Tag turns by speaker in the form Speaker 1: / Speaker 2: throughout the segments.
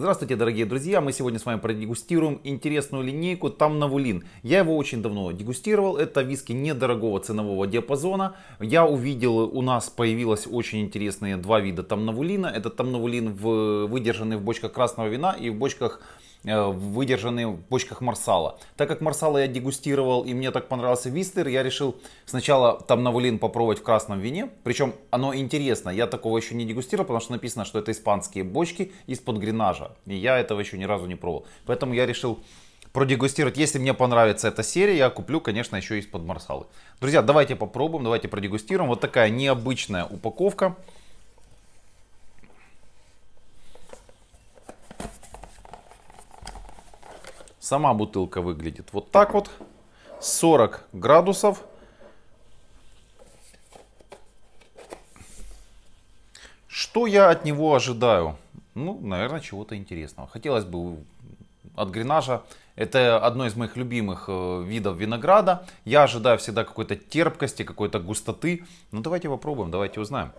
Speaker 1: Здравствуйте, дорогие друзья! Мы сегодня с вами продегустируем интересную линейку Тамнавулин. Я его очень давно дегустировал. Это виски недорогого ценового диапазона. Я увидел, у нас появилось очень интересные два вида Тамнавулина. Это Тамнавулин в, выдержанный в бочках красного вина и в бочках выдержанные в бочках Марсала. Так как Марсала я дегустировал и мне так понравился Вистер, я решил сначала там Навулин попробовать в красном вине. Причем оно интересно, я такого еще не дегустировал, потому что написано, что это испанские бочки из-под гренажа. И я этого еще ни разу не пробовал. Поэтому я решил продегустировать. Если мне понравится эта серия, я куплю, конечно, еще из-под Марсалы. Друзья, давайте попробуем, давайте продегустируем. Вот такая необычная упаковка. Сама бутылка выглядит вот так вот. 40 градусов. Что я от него ожидаю? Ну, наверное, чего-то интересного. Хотелось бы от гренажа. Это одно из моих любимых э, видов винограда. Я ожидаю всегда какой-то терпкости, какой-то густоты. Ну, давайте попробуем, давайте узнаем.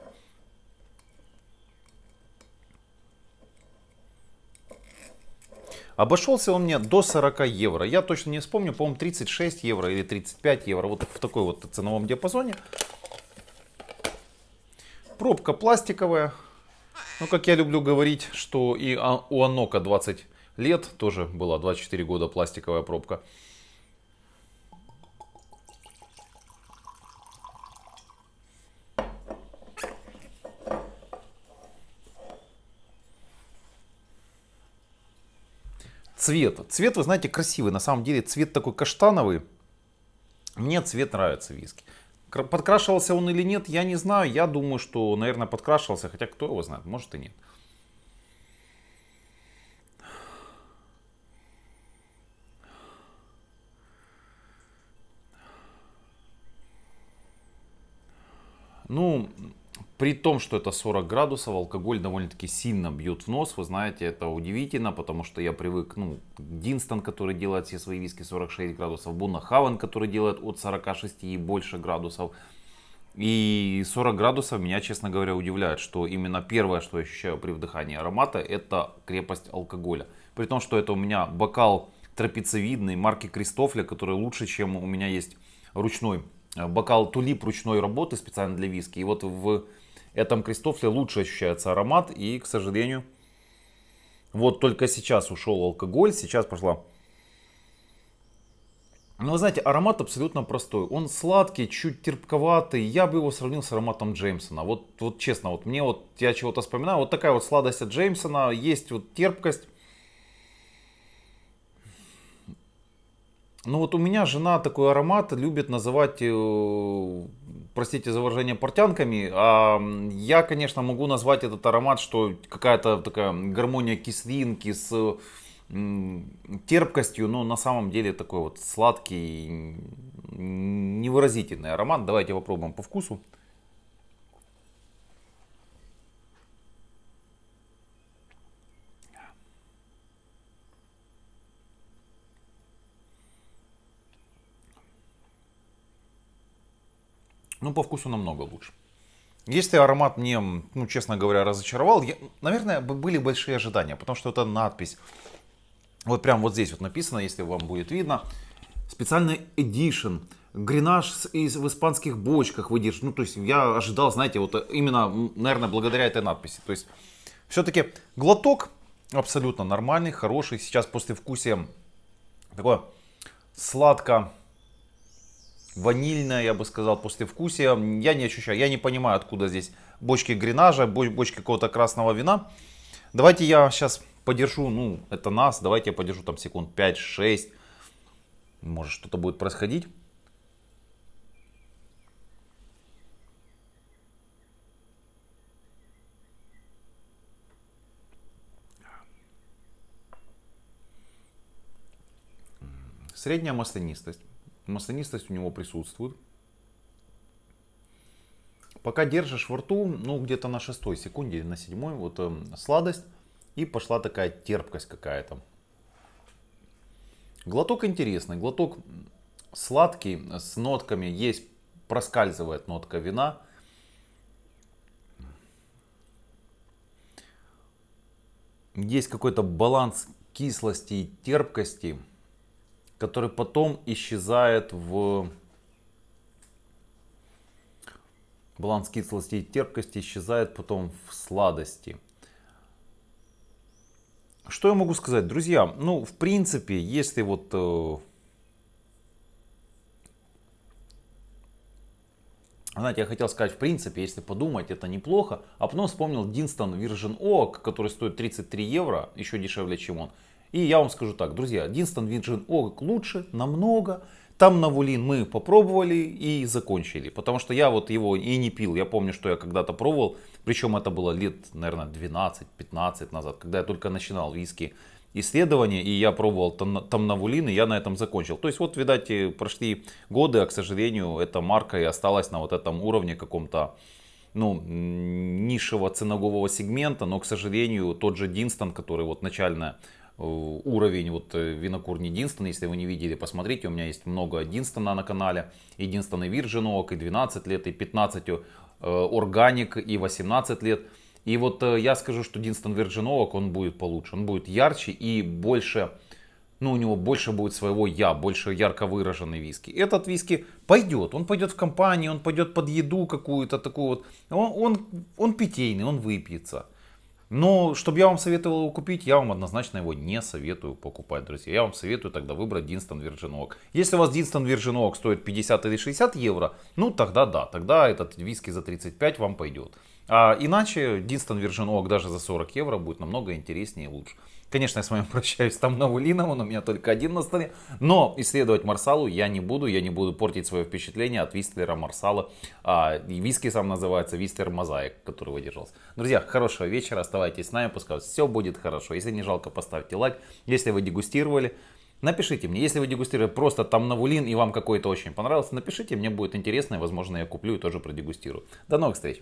Speaker 1: Обошелся он мне до 40 евро. Я точно не вспомню, по-моему 36 евро или 35 евро. Вот в такой вот ценовом диапазоне. Пробка пластиковая. Ну, как я люблю говорить, что и у Анока 20 лет тоже была 24 года пластиковая пробка. Цвет. Цвет, вы знаете, красивый. На самом деле цвет такой каштановый. Мне цвет нравится виски. Подкрашивался он или нет, я не знаю. Я думаю, что, наверное, подкрашивался. Хотя кто его знает, может и нет. Ну, при том, что это 40 градусов, алкоголь довольно-таки сильно бьет в нос. Вы знаете, это удивительно, потому что я привык, ну, Динстон, который делает все свои виски 46 градусов, Бунна Хавен, который делает от 46 и больше градусов. И 40 градусов меня, честно говоря, удивляет, что именно первое, что я ощущаю при вдыхании аромата, это крепость алкоголя. При том, что это у меня бокал трапециевидный марки Кристофля, который лучше, чем у меня есть ручной э, бокал тулип ручной работы специально для виски. И вот в этом Кристофле лучше ощущается аромат. И, к сожалению, вот только сейчас ушел алкоголь, сейчас пошла. Но вы знаете, аромат абсолютно простой. Он сладкий, чуть терпковатый. Я бы его сравнил с ароматом Джеймсона. Вот, вот честно, вот мне вот я чего-то вспоминаю. Вот такая вот сладость от Джеймсона. Есть вот терпкость. Ну вот у меня жена такой аромат любит называть, э, простите за выражение, портянками. А я, конечно, могу назвать этот аромат, что какая-то такая гармония кислинки с терпкостью, но на самом деле такой вот сладкий, невыразительный аромат. Давайте попробуем по вкусу. Ну, по вкусу намного лучше. Если аромат мне, ну, честно говоря, разочаровал, я, наверное, были большие ожидания, потому что это надпись. Вот прям вот здесь вот написано, если вам будет видно. Специальный edition. Гренаж из, в испанских бочках выдержан. Ну, то есть я ожидал, знаете, вот именно, наверное, благодаря этой надписи. То есть все-таки глоток абсолютно нормальный, хороший. Сейчас после вкусия такое сладко ванильное, я бы сказал, послевкусие. Я не ощущаю, я не понимаю, откуда здесь бочки гренажа, бочки какого-то красного вина. Давайте я сейчас подержу, ну, это нас, давайте я подержу там секунд 5-6. Может что-то будет происходить. Средняя маслянистость маслянистость у него присутствует. Пока держишь во рту, ну где-то на шестой секунде, на седьмой, вот э, сладость и пошла такая терпкость какая-то. Глоток интересный, глоток сладкий, с нотками, есть, проскальзывает нотка вина. есть какой-то баланс кислости и терпкости, который потом исчезает в... Баланс кислости и терпкости исчезает потом в сладости. Что я могу сказать, друзья? Ну, в принципе, если вот э, Знаете, я хотел сказать, в принципе, если подумать, это неплохо. А потом вспомнил Динстон Virgin Oak, который стоит 33 евро, еще дешевле, чем он. И я вам скажу так, друзья, Динстон Virgin Oak лучше намного. Там Навулин мы попробовали и закончили. Потому что я вот его и не пил. Я помню, что я когда-то пробовал. Причем это было лет, наверное, 12-15 назад, когда я только начинал виски исследования, и я пробовал там, там навулин, и я на этом закончил. То есть вот, видать, прошли годы, а, к сожалению, эта марка и осталась на вот этом уровне каком-то ну, низшего ценового сегмента, но, к сожалению, тот же Динстон, который вот начально э, уровень вот э, винокурни Динстон, если вы не видели, посмотрите, у меня есть много Динстона на канале, и Динстон и Virgin и 12 лет, и 15 Органик, и 18 лет. И вот э, я скажу, что Динстон Вирджиновок, он будет получше, он будет ярче и больше, ну у него больше будет своего я, больше ярко выраженный виски. Этот виски пойдет, он пойдет в компанию, он пойдет под еду какую-то такую вот, он, он, он питейный, он выпьется. Но, чтобы я вам советовал его купить, я вам однозначно его не советую покупать, друзья. Я вам советую тогда выбрать Динстон Virgin Если у вас Динстон Virgin стоит 50 или 60 евро, ну тогда да, тогда этот виски за 35 вам пойдет. А иначе Динстон Virgin Oak даже за 40 евро будет намного интереснее и лучше. Конечно, я с вами прощаюсь там на Улином, он у меня только один на столе. Но исследовать Марсалу я не буду, я не буду портить свое впечатление от Вистлера Марсала. А, и виски сам называется Вистлер Мозаик, который выдержался. Друзья, хорошего вечера, оставайтесь с нами, пускай все будет хорошо. Если не жалко, поставьте лайк. Если вы дегустировали, Напишите мне, если вы дегустировали просто там Навулин и вам какой-то очень понравился, напишите, мне будет интересно и возможно я куплю и тоже продегустирую. До новых встреч!